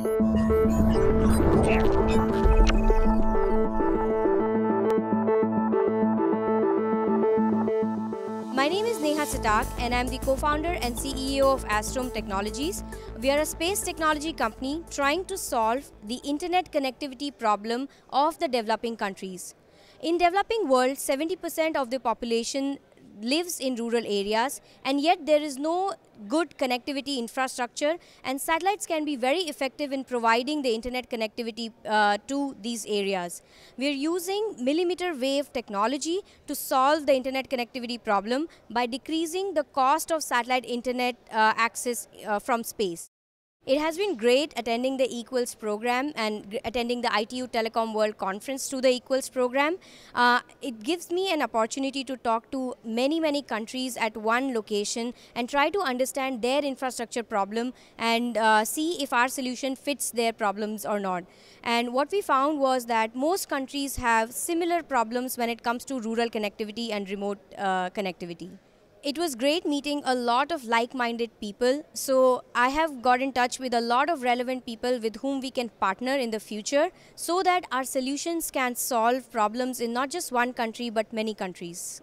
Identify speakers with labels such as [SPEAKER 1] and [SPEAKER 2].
[SPEAKER 1] My name is Neha Satak and I'm the co-founder and CEO of Astrome Technologies. We are a space technology company trying to solve the internet connectivity problem of the developing countries. In developing world, 70% of the population lives in rural areas and yet there is no good connectivity infrastructure and satellites can be very effective in providing the internet connectivity uh, to these areas. We are using millimeter wave technology to solve the internet connectivity problem by decreasing the cost of satellite internet uh, access uh, from space. It has been great attending the Equals program and attending the ITU Telecom World Conference through the Equals program. Uh, it gives me an opportunity to talk to many, many countries at one location and try to understand their infrastructure problem and uh, see if our solution fits their problems or not. And what we found was that most countries have similar problems when it comes to rural connectivity and remote uh, connectivity. It was great meeting a lot of like-minded people. So I have got in touch with a lot of relevant people with whom we can partner in the future so that our solutions can solve problems in not just one country but many countries.